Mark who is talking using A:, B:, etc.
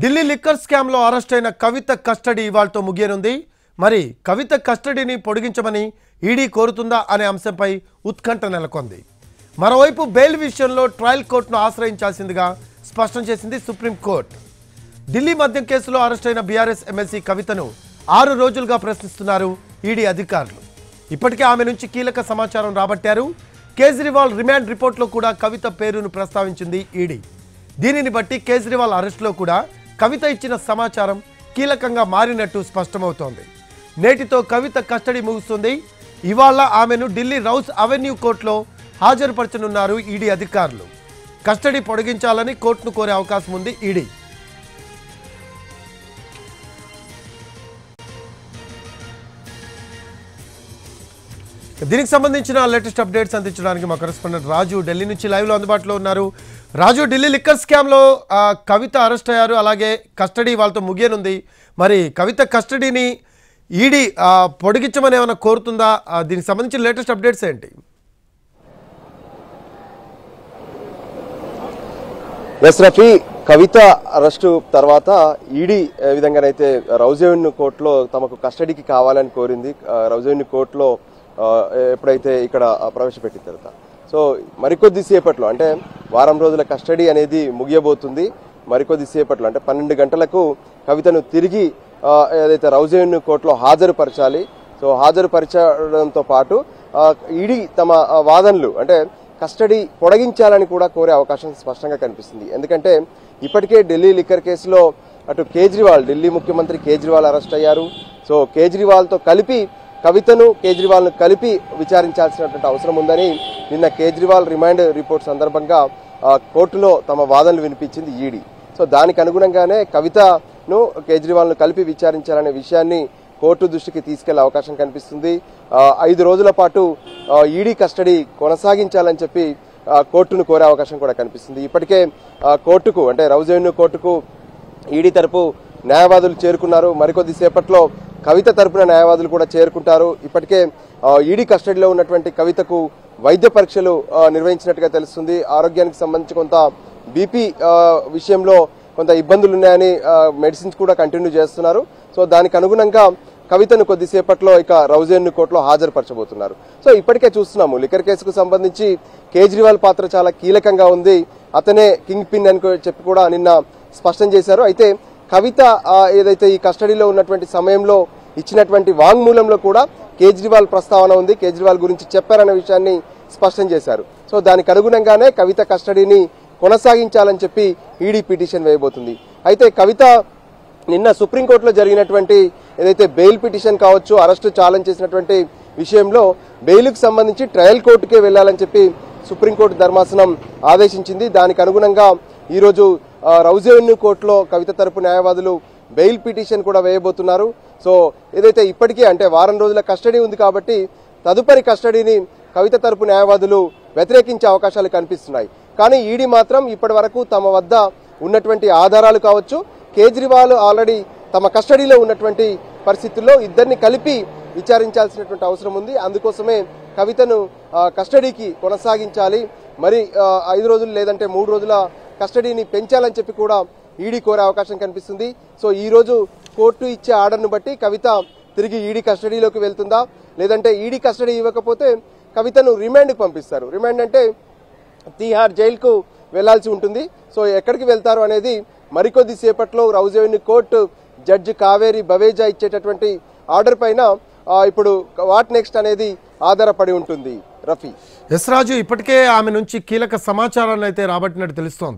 A: Delhi liquor స్కామ్లో arrest అయిన కవిత custody ఇవాళతో ముగియనుంది. మరి కవిత కస్టడీని పొడిగించమని ఈడీ కోరుతుందా అనే అంశంపై ఉత్కంఠ నెలకొంది. మరోవైపు బెయిల్ విషయంలో ట్రయల్ కోర్టును ఆశ్రయించాల్సిందిగా స్పష్టం చేసింది సుప్రీంకోర్టు ఢిల్లీ మద్యం కేసులో అరెస్ట్ అయిన బీఆర్ఎస్ ఎమ్మెల్సీ కవితను ఆరు రోజులుగా ప్రశ్నిస్తున్నారు ఈడీ అధికారులు. ఇప్పటికే ఆమె నుంచి కీలక సమాచారం రాబట్టారు. కేజ్రీవాల్ రిమాండ్ రిపోర్ట్లో కూడా కవిత పేరును ప్రస్తావించింది ఈడీ. దీనిని బట్టి కేజ్రీవాల్ అరెస్టులో కూడా కవిత ఇచ్చిన సమాచారం కీలకంగా మారినట్టు స్పష్టమవుతోంది. నేటితో కవిత కస్టడీ ముగుస్తుంది. ఇవాళ ఆమెను ఢిల్లీ రౌస్ అవెన్యూ కోర్టులో హాజరుపరచనున్నారు ఈడీ అధికారులు. కస్టడీ పొడిగించాలని కోర్టును కోరే అవకాశం ఉంది ఈడీ. దీనికి సంబంధించిన లేటెస్ట్ అప్డేట్స్ అందించడానికి మా కరెస్పాండెంట్ రాజు ఢిల్లీ నుంచి లైవ్లో అందుబాటులో ఉన్నారు. రాజు ఢిల్లీ లిక్కర్ స్కామ్లో కవిత అరెస్ట్ అయ్యారు. అలాగే కస్టడీ వాళ్ళతో ముగియనుంది. మరి కవిత కస్టడీని ఈడీ పొడిగించమని ఏమైనా కోరుతుందా? దీనికి సంబంధించిన లేటెస్ట్ అప్డేట్స్ ఏంటి?
B: ఎస్ రఫీ కవిత అరెస్టు తర్వాత ఈడీ ఏ విధంగానైతే రౌజేవిన్ కోర్టులో తమకు కస్టడీకి కావాలని కోరింది రౌజేవిన్ కోర్టులో ఎప్పుడైతే ఇక్కడ ప్రవేశపెట్టిన తర్వాత. సో మరికొద్ది సేపట్లో అంటే వారం రోజుల కస్టడీ అనేది ముగియబోతుంది. మరికొద్ది సేపట్లో అంటే పన్నెండు గంటలకు కవితను తిరిగి ఏదైతే రౌజేన్ కోర్టులో హాజరుపరచాలి. సో హాజరుపరచడంతో పాటు ఈడీ తమ వాదనలు అంటే కస్టడీ పొడిగించాలని కూడా కోరే అవకాశం స్పష్టంగా కనిపిస్తుంది. ఎందుకంటే ఇప్పటికే ఢిల్లీ లిక్కర్ కేసులో అటు కేజ్రీవాల్ ఢిల్లీ ముఖ్యమంత్రి కేజ్రీవాల్ అరెస్ట్ అయ్యారు. సో కేజ్రీవాల్తో కలిపి కవితను కేజ్రీవాల్ను కలిపి విచారించాల్సినటువంటి అవసరం ఉందని నిన్న కేజ్రీవాల్ రిమాండ్ రిపోర్ట్ సందర్భంగా కోర్టులో తమ వాదనలు వినిపించింది ఈడీ. సో దానికి అనుగుణంగానే కవితను కేజ్రీవాల్ను కలిపి విచారించాలనే విషయాన్ని కోర్టు దృష్టికి తీసుకెళ్ళే అవకాశం కనిపిస్తుంది. ఐదు రోజుల పాటు ఈడీ కస్టడీ కొనసాగించాలని చెప్పి కోర్టును కోరే అవకాశం కూడా కనిపిస్తుంది. ఇప్పటికే కోర్టుకు అంటే రౌజెవెన్యూ కోర్టుకు ఈడీ తరపు న్యాయవాదులు చేరుకున్నారు. మరికొద్ది సేపట్లో కవిత తరపున న్యాయవాదులు కూడా చేరుకుంటారు. ఇప్పటికే ఈడీ కస్టడీలో ఉన్నటువంటి కవితకు వైద్య పరీక్షలు నిర్వహించినట్టుగా తెలుస్తుంది. ఆరోగ్యానికి సంబంధించి కొంత బీపీ విషయంలో కొంత ఇబ్బందులు ఉన్నాయని మెడిసిన్స్ కూడా కంటిన్యూ చేస్తున్నారు. సో దానికి అనుగుణంగా కవితను కొద్దిసేపట్లో ఇక రౌజేన్ను కోర్టులో హాజరుపరచబోతున్నారు. సో ఇప్పటికే చూస్తున్నాము. లిక్కర్ కేసుకు సంబంధించి కేజ్రీవాల్ పాత్ర చాలా కీలకంగా ఉంది. అతనే కింగ్ పిన్ అని చెప్పి కూడా నిన్న స్పష్టం చేశారు. అయితే కవిత ఏదైతే ఈ కస్టడీలో ఉన్నటువంటి సమయంలో ఇచ్చినటువంటి వాంగ్మూలంలో కూడా కేజ్రీవాల్ ప్రస్తావన ఉంది. కేజ్రీవాల్ గురించి చెప్పారన్న విషయాన్ని స్పష్టం చేశారు. సో దానికి అనుగుణంగానే కవిత కస్టడీని కొనసాగించాలని చెప్పి ఈడీ పిటిషన్ వేయబోతుంది. అయితే కవిత నిన్న సుప్రీంకోర్టులో జరిగినటువంటి ఏదైతే బెయిల్ పిటిషన్ కావచ్చు అరెస్టు ఛాలెంజ్ చేసినటువంటి విషయంలో బెయిల్కు సంబంధించి ట్రయల్ కోర్టుకే వెళ్ళాలని చెప్పి సుప్రీంకోర్టు ధర్మాసనం ఆదేశించింది. దానికి అనుగుణంగా ఈరోజు రౌజెవెన్యూ కోర్టులో కవిత తరపు న్యాయవాదులు బెయిల్ పిటిషన్ కూడా వేయబోతున్నారు. సో ఏదైతే ఇప్పటికీ అంటే వారం రోజుల కస్టడీ ఉంది కాబట్టి తదుపరి కస్టడీని కవిత తరపు న్యాయవాదులు వ్యతిరేకించే అవకాశాలు కనిపిస్తున్నాయి. కానీ ఈడీ మాత్రం ఇప్పటి వరకు తమ వద్ద ఉన్నటువంటి ఆధారాలు కావచ్చు కేజ్రీవాల్ ఆల్రెడీ తమ కస్టడీలో ఉన్నటువంటి పరిస్థితుల్లో ఇద్దరిని కలిపి విచారించాల్సినటువంటి అవసరం ఉంది. అందుకోసమే కవితను కస్టడీకి కొనసాగించాలి. మరి ఐదు రోజులు లేదంటే మూడు రోజుల కస్టడీని పెంచాలని చెప్పి కూడా ఈడీ కోరే అవకాశం కనిపిస్తుంది. సో ఈరోజు కోర్టు ఇచ్చే ఆర్డర్ను బట్టి కవిత తిరిగి ఈడీ కస్టడీలోకి వెళ్తుందా? లేదంటే ఈడీ కస్టడీ ఇవ్వకపోతే కవితను రిమాండ్కి పంపిస్తారు. రిమాండ్ అంటే తీహార్ జైలుకు వెళ్ళాల్సి ఉంటుంది. సో ఎక్కడికి వెళ్తారు అనేది మరికొద్ది సేపట్లో రౌజేవిని కోర్టు జడ్జి కావేరి బవేజా ఇచ్చేటటువంటి ఆర్డర్ పైన ఇప్పుడు వాట్ నెక్స్ట్ అనేది ఆధారపడి ఉంటుంది. రఫీ.
A: ఎస్ రాజు ఇప్పటికే ఆమె నుంచి కీలక సమాచారాన్ని అయితే రాబట్టినట్టు తెలుస్తోంది.